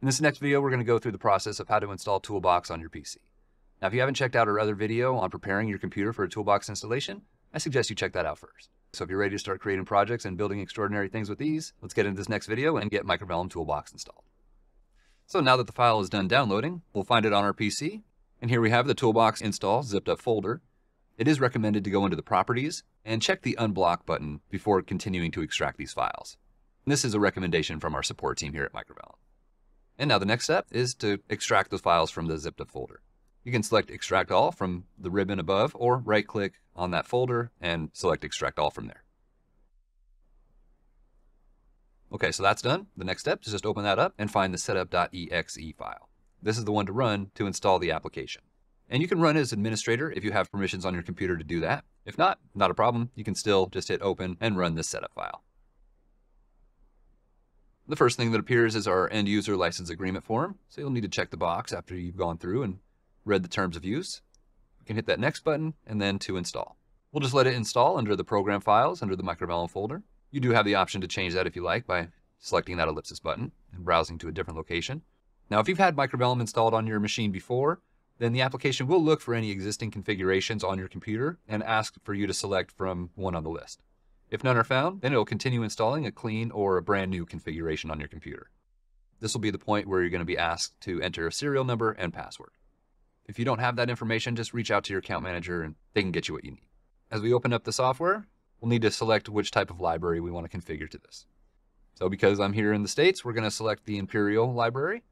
In this next video, we're going to go through the process of how to install Toolbox on your PC. Now, if you haven't checked out our other video on preparing your computer for a Toolbox installation, I suggest you check that out first. So if you're ready to start creating projects and building extraordinary things with these, let's get into this next video and get Microvellum Toolbox installed. So now that the file is done downloading, we'll find it on our PC. And here we have the Toolbox install zipped up folder. It is recommended to go into the properties and check the unblock button before continuing to extract these files. And this is a recommendation from our support team here at Microvellum. And now the next step is to extract those files from the zipped up folder. You can select extract all from the ribbon above or right click on that folder and select extract all from there. Okay, so that's done. The next step is just open that up and find the setup.exe file. This is the one to run to install the application. And you can run as administrator if you have permissions on your computer to do that. If not, not a problem. You can still just hit open and run this setup file. The first thing that appears is our end user license agreement form. So you'll need to check the box after you've gone through and read the terms of use. You can hit that next button and then to install. We'll just let it install under the program files under the Microvellum folder. You do have the option to change that if you like by selecting that ellipsis button and browsing to a different location. Now, if you've had Microvellum installed on your machine before, then the application will look for any existing configurations on your computer and ask for you to select from one on the list. If none are found, then it will continue installing a clean or a brand new configuration on your computer. This will be the point where you're going to be asked to enter a serial number and password. If you don't have that information, just reach out to your account manager and they can get you what you need. As we open up the software, we'll need to select which type of library we want to configure to this. So because I'm here in the States, we're going to select the Imperial library.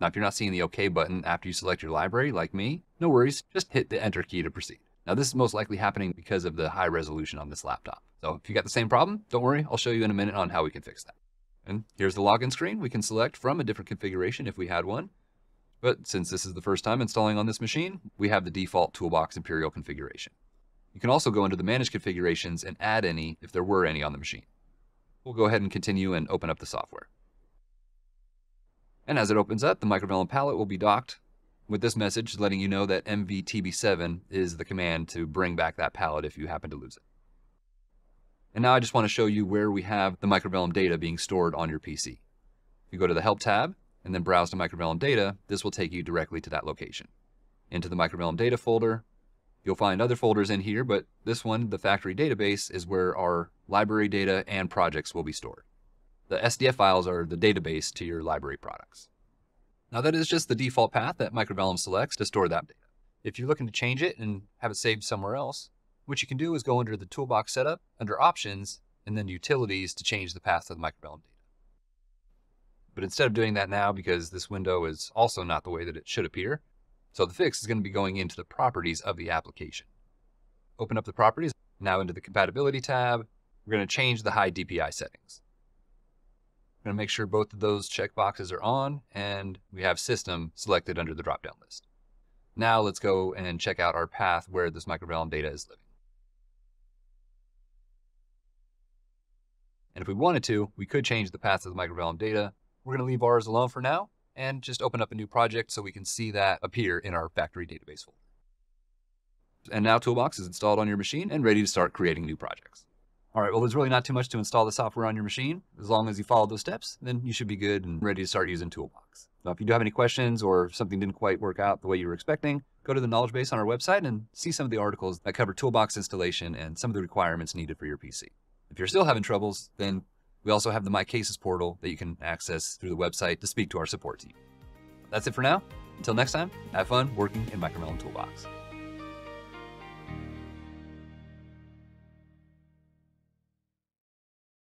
Now, if you're not seeing the OK button after you select your library, like me, no worries, just hit the Enter key to proceed. Now, this is most likely happening because of the high resolution on this laptop. So if you got the same problem, don't worry, I'll show you in a minute on how we can fix that. And here's the login screen. We can select from a different configuration if we had one. But since this is the first time installing on this machine, we have the default Toolbox Imperial configuration. You can also go into the Manage configurations and add any if there were any on the machine. We'll go ahead and continue and open up the software. And as it opens up, the Microvellum palette will be docked with this message letting you know that MVTB7 is the command to bring back that palette if you happen to lose it. And now I just want to show you where we have the Microvellum data being stored on your PC. If you go to the Help tab and then browse to Microvellum data, this will take you directly to that location. Into the Microvellum data folder, You'll find other folders in here, but this one, the factory database, is where our library data and projects will be stored. The SDF files are the database to your library products. Now that is just the default path that Microvellum selects to store that data. If you're looking to change it and have it saved somewhere else, what you can do is go under the toolbox setup, under options, and then utilities to change the path of the Microvellum data. But instead of doing that now, because this window is also not the way that it should appear, so the fix is going to be going into the properties of the application. Open up the properties, now into the compatibility tab. We're going to change the high DPI settings. We're going to make sure both of those checkboxes are on and we have system selected under the drop-down list. Now let's go and check out our path where this Microvellum data is living. And if we wanted to, we could change the path of the Microvellum data. We're going to leave ours alone for now and just open up a new project so we can see that appear in our factory database folder. And now Toolbox is installed on your machine and ready to start creating new projects. All right, well, there's really not too much to install the software on your machine. As long as you follow those steps, then you should be good and ready to start using Toolbox. Now, if you do have any questions or something didn't quite work out the way you were expecting, go to the knowledge base on our website and see some of the articles that cover Toolbox installation and some of the requirements needed for your PC. If you're still having troubles, then we also have the My Cases portal that you can access through the website to speak to our support team. That's it for now. Until next time, have fun working in Microvellum Toolbox.